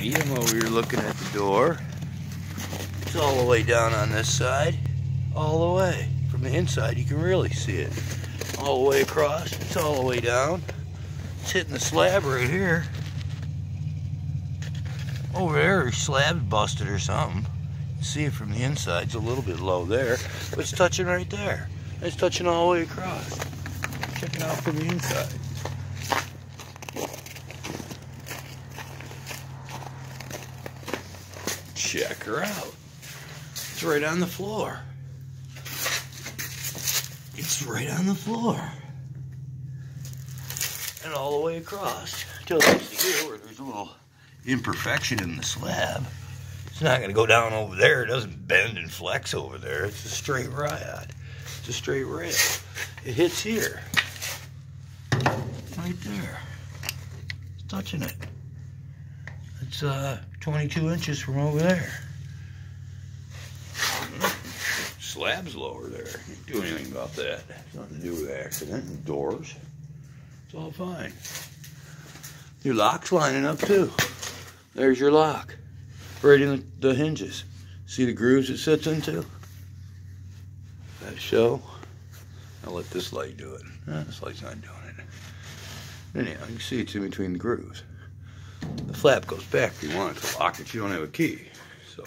medium over here looking at the door. It's all the way down on this side. All the way. From the inside, you can really see it. All the way across. It's all the way down. It's hitting the slab right here. Over there, slab's busted or something. You see it from the inside. It's a little bit low there, but it's touching right there. It's touching all the way across. Check it out from the inside. Check her out. It's right on the floor. It's right on the floor. And all the way across. Till here where there's a little imperfection in the slab. It's not going to go down over there. It doesn't bend and flex over there. It's a straight rod. It's a straight rail. It hits here. Right there. It's touching it. It's uh, 22 inches from over there. Slab's lower there. Can't do anything about that. Nothing to do with accident and doors. It's all fine. Your lock's lining up too. There's your lock. Right in the, hinges. See the grooves it sits into? That show. I'll let this light do it. This light's not doing it. Anyhow, you can see it's in between the grooves. The flap goes back if you want it to lock it. You don't have a key. So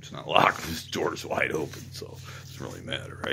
it's not locked. This door's wide open, so it doesn't really matter, right?